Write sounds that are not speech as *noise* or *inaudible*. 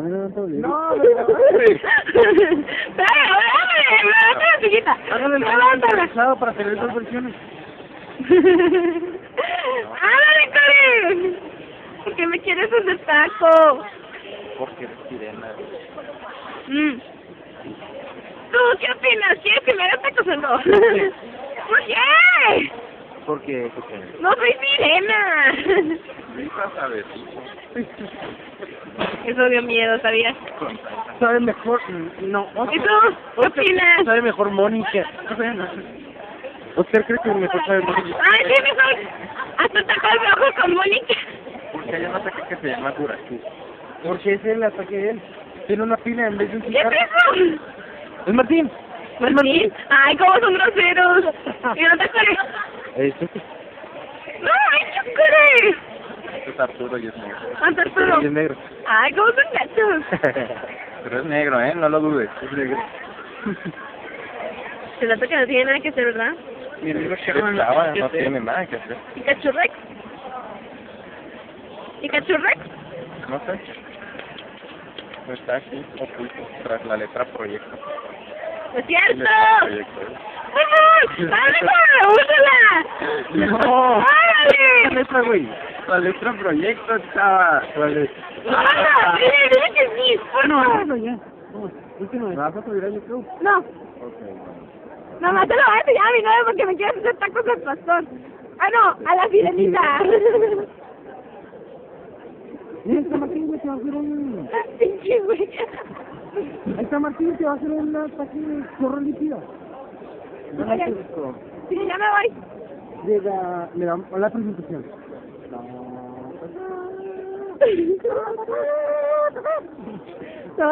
No, no, no. Chiquita. Hágale el pesado para tener dos versiones. ¡Ándale, Karen! ¿Por qué me quieres hacer taco? Porque eres sirena. Mm. ¿Tú qué opinas? ¿Quieres que me haga tacos o no? *laughs* ¿Por qué? Porque, No soy sirena. *laughs* Eso dio miedo, ¿sabías? sabe mejor, no, ¿Y tú? ¿Qué opinas? sabe mejor Mónica. Oscar cree que mejor sabe Mónica. Ay, sí, mejor. Hasta tacos rojos con Mónica. Porque hay un ataque que se llama Duracu. Porque es el ataque de él. Tiene una pila en vez de un ¿Qué es cigarro. eso? Es Martín. Martín. Ay, cómo son groseros. *laughs* Y no te acuerdas. Eso No, ay, ¿qué crees? es Arturo y es negro. ¿Cuánto Arturo? Y es negro. Ay, cómo son gachos. *laughs* Pero es negro, ¿eh? No lo dudes. Es negro. *laughs* Se nota que no tiene nada que hacer, ¿verdad? Mira, estaba, no tiene nada que hacer. Pikachu Rex. Pikachu Rex. No sé. Está aquí oculto tras la letra proyecto. ¡No es cierto! ¡Úsala! No. La ¡Ándale! letra, güey. La letra proyecto estaba. ¿Cuál es? ¡Anda! ¡Dile, dile que sí! Bueno, ya. Última vez. ¿Vas a subir a YouTube? No, Ok. nomás te lo voy a enseñar a mi novio porque me quieres hacer tacos al pastor. Ah, no, a la sirenita. Mira, está Martín, güey, te va a hacer un... Pinche güey. Ahí está Martín, te va a hacer un ataque de chorro líquido. Sí, ya me voy. Llega, mira, la presentación. *laughs* No.